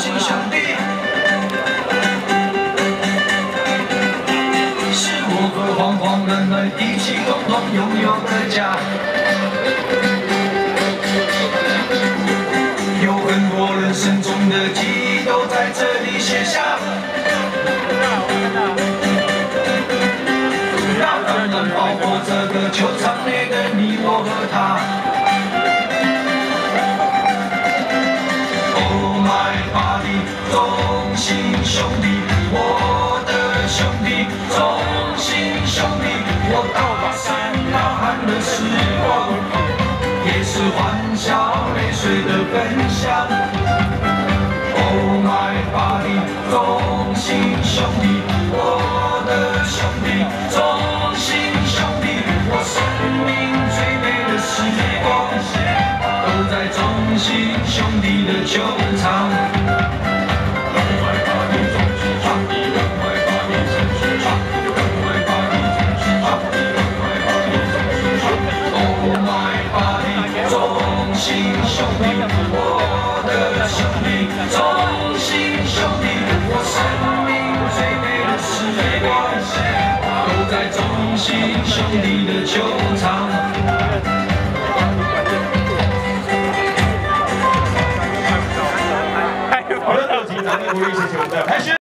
心兄弟，是我和黄黄人们一起共同拥有的家。有很多人生中的记忆都在这里写下。让人们保护这个球场内的你我和他。Oh my 忠心兄弟，我的兄弟，忠心兄弟，我大声呐喊的时光，也是欢笑泪水的分享。Oh my buddy，忠心兄弟，我的兄弟，忠心兄弟，我生命最美的时光，都在忠心兄弟的酒。我的兄弟，中信兄弟，我生命最美的时光，都在中信兄弟的球场。不着急，咱们开始。